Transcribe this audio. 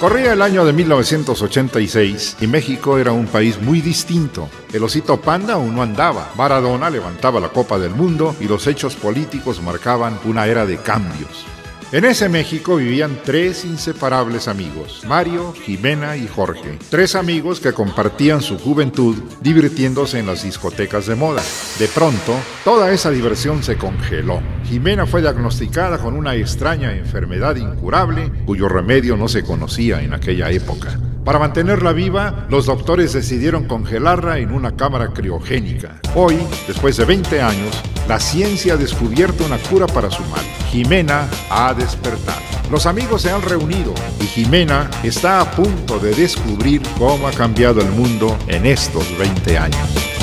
Corría el año de 1986 y México era un país muy distinto. El osito panda aún no andaba, Maradona levantaba la Copa del Mundo y los hechos políticos marcaban una era de cambios. En ese México vivían tres inseparables amigos, Mario, Jimena y Jorge. Tres amigos que compartían su juventud divirtiéndose en las discotecas de moda. De pronto, toda esa diversión se congeló. Jimena fue diagnosticada con una extraña enfermedad incurable cuyo remedio no se conocía en aquella época. Para mantenerla viva, los doctores decidieron congelarla en una cámara criogénica. Hoy, después de 20 años, la ciencia ha descubierto una cura para su mal. Jimena ha despertado. Los amigos se han reunido y Jimena está a punto de descubrir cómo ha cambiado el mundo en estos 20 años.